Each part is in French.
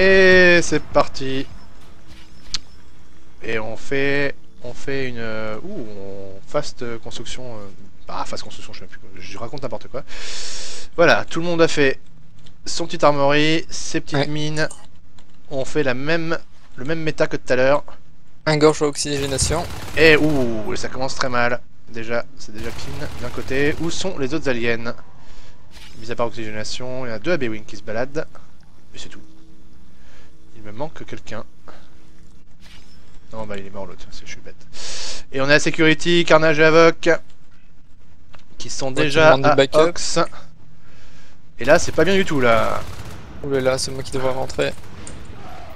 Et c'est parti. Et on fait, on fait une, euh, ouh, on fast construction, euh, bah fast construction, je sais plus, je raconte n'importe quoi. Voilà, tout le monde a fait son petit armory, ses petites Ouais. mines. On fait la même, le même méta que tout à l'heure. Un gorge à oxygénation. Et ouh, ça commence très mal. Déjà, c'est déjà clean d'un côté. Où sont les autres aliens? Mis à part oxygénation, il y en a deux à Bewing qui se baladent. Mais c'est tout. Il me manque quelqu'un. Non, bah il est mort l'autre, c'est- je suis bête. Et on a Security, Carnage et Avoc. Qui sont Ouais, déjà à. Ox. Et là, c'est pas bien du tout là. Ouh là là, c'est moi qui devrais rentrer.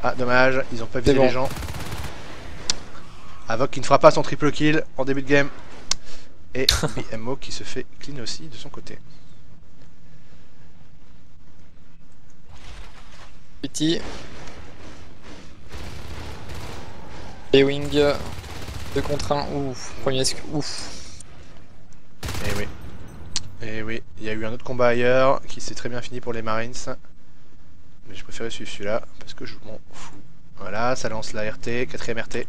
Ah, dommage, ils ont pas visé bon. les gens. Avoc qui ne fera pas son triple kill en début de game. Et BMO qui se fait clean aussi de son côté. Petit. B-Wing. 2 contre 1. Ouf. Premier sc- Ouf. Et Eh oui. Et oui, il y a eu un autre combat ailleurs qui s'est très bien fini pour les Marines. Mais j'ai préféré suivre celui-là parce que je m'en fous. Voilà, ça lance la RT, quatrième RT.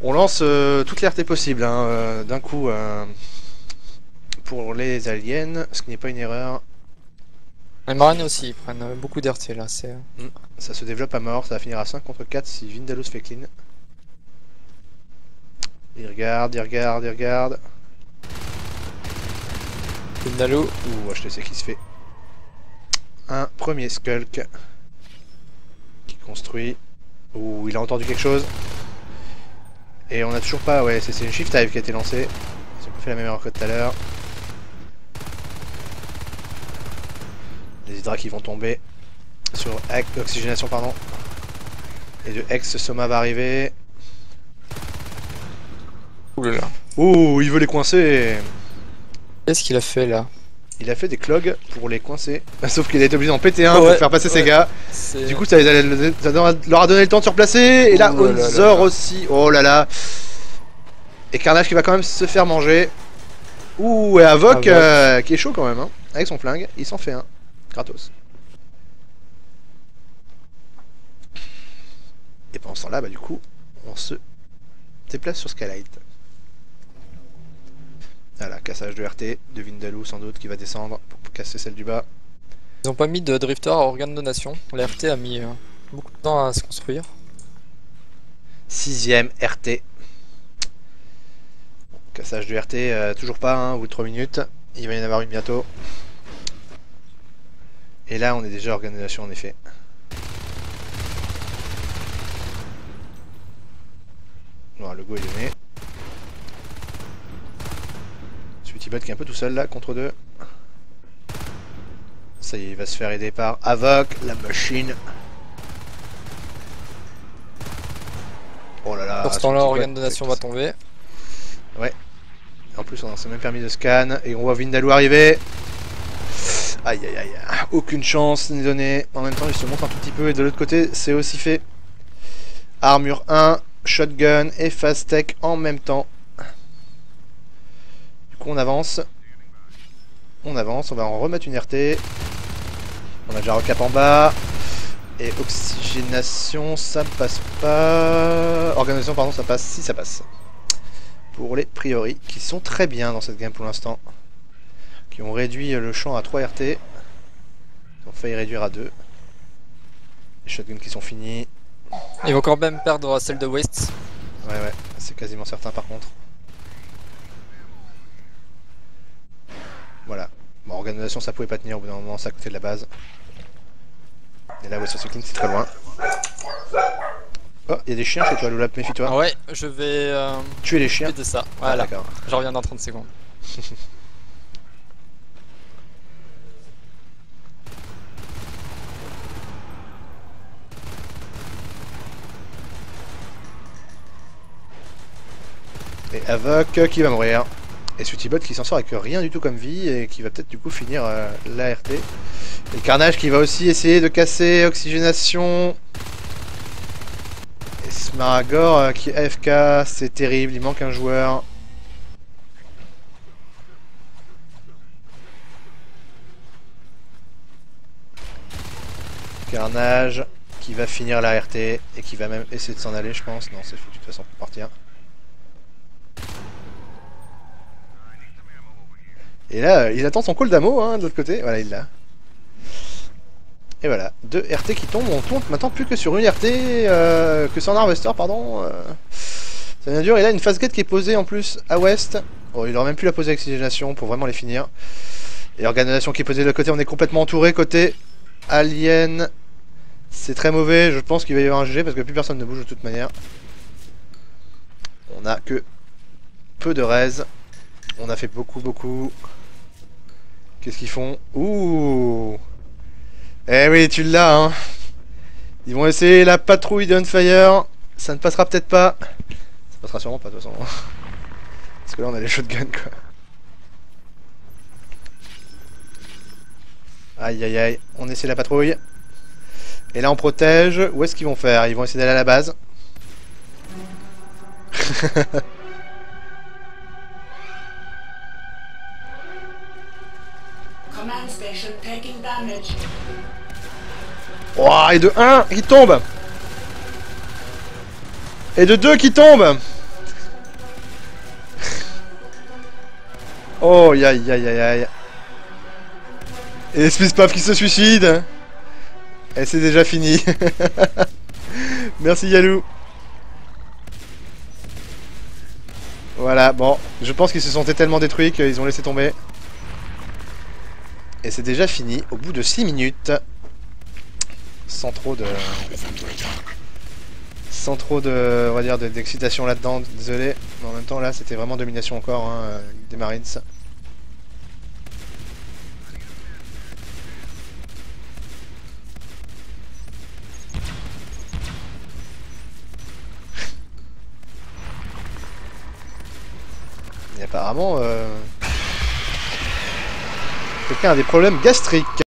On lance euh, toutes les RT possibles hein, euh, d'un coup euh, pour les aliens, ce qui n'est pas une erreur. Les marines aussi, ils prennent euh, beaucoup d'RT là. C'est. euh, Ça se développe à mort, ça va finir à 5 contre 4 si Vindaloo se fait clean. Il regarde, il regarde, il regarde. Vindaloo. Ouh, HTC qui se fait. Un premier Skulk. Qui construit. Ouh, il a entendu quelque chose. Et on a toujours pas, ouais, c'est une Shift Hive qui a été lancée. Ils ont pas fait la même erreur que tout à l'heure. Les hydras qui vont tomber sur oxygénation, pardon. Et de Hex, Soma va arriver. Ouh là là. Ouh, il veut les coincer. Qu'est-ce qu'il a fait là? Il a fait des clogs pour les coincer. Sauf qu'il a été obligé d'en péter un pour faire passer ses ouais. gars. C'est. Du coup, ça, leur a donné le temps de se replacer. Et là, Oh Onzor aussi. Oh là là. Et Carnage qui va quand même se faire manger. Ouh, et Avoc, Avoc. euh, qui est chaud quand même. Hein. Avec son flingue, il s'en fait un. Et pendant ce temps-là, bah, du coup, on se déplace sur Skylight. Voilà, cassage de RT, de Vindaloo sans doute qui va descendre pour casser celle du bas. Ils ont pas mis de drifter à organe de donation. La RT a mis euh, beaucoup de temps à se construire. Sixième RT. Bon, cassage du RT, euh, toujours pas, hein, au bout de 3 minutes. Il va y en avoir une bientôt. Et là, on est déjà organisation en effet. Voilà, le go est donné. Sweetybot qui est un peu tout seul là, contre deux. Ça y est, il va se faire aider par Avoc, la machine. Oh là là. Pour ce temps-là, organe de va tomber. en plus, on s'est même permis de scan et on voit Vindaloo arriver. Aïe aïe aïe, aucune chance n'est donnée. En même temps, il se montre un tout petit peu et de l'autre côté, c'est aussi fait. Armure 1, shotgun et fast tech en même temps. Du coup, on avance. On avance, on va en remettre une RT. On a déjà recap en bas. Et oxygénation, ça passe pas. Organisation, pardon, ça passe. Si, ça passe pour les priori, qui sont très bien dans cette game pour l'instant. Qui ont réduit le champ à 3 RT. Ils ont failli réduire à 2. Les shotguns qui sont finis. Ils vont quand même perdre celle de West. Ouais, ouais, c'est quasiment certain par contre. Voilà. Bon, organisation, ça pouvait pas tenir au bout d'un moment, c'est à côté de la base. Et là, Western Cycling, c'est très loin. Oh, il y a des chiens chez toi, Loulap, méfie-toi. Ouais, je vais euh, Tuer les chiens. de ça. Ah, Voilà, d'accord. je reviens dans 30 secondes. Et Avoc qui va mourir. Et Sweetybot qui s'en sort avec rien du tout comme vie et qui va peut-être du coup finir euh, l'ART. Et Carnage qui va aussi essayer de casser Oxygénation. Et Smaragor euh, qui AFK, c'est terrible, il manque un joueur. Carnage qui va finir la RT et qui va même essayer de s'en aller, je pense. Non, c'est foutu de toute façon pour partir. Et là, euh, il attend son call d'amo hein, de l'autre côté. Voilà, il l'a. Et voilà, deux RT qui tombent. On tombe maintenant plus que sur une RT, euh, que sur un Harvester, pardon. Euh. Ça devient dur. Et là, une phase gate qui est posée en plus à ouest. Oh, il aurait même pu la poser avec oxygénation pour vraiment les finir. Et organisation qui est posée de l'autre côté. On est complètement entouré côté Alien. C'est très mauvais. Je pense qu'il va y avoir un GG parce que plus personne ne bouge de toute manière. On a que peu de res. On a fait beaucoup, beaucoup. Qu'est-ce qu'ils font Ouh Eh oui, tu l'as, hein Ils vont essayer la patrouille d'Unfire. Ça ne passera peut-être pas. Ça passera sûrement pas, de toute façon. Parce que là, on a les shotguns, quoi. Aïe, aïe, aïe. On essaie la patrouille. Et là, on protège. Où est-ce qu'ils vont faire? Ils vont essayer d'aller à la base. Oh, et de 1 qui tombe. Et de 2 qui tombe Oh, aïe aïe aïe aïe Et Space qui se suicide. Et c'est déjà fini. Merci Yalou. Voilà, bon, je pense qu'ils se sont tellement détruits qu'ils ont laissé tomber. Et c'est déjà fini au bout de 6 minutes. Sans trop de... Sans trop de... On va dire d'excitation là-dedans, désolé. Mais en même temps là c'était vraiment domination encore hein, des Marines. Et apparemment... Euh... Quelqu'un a des problèmes gastriques.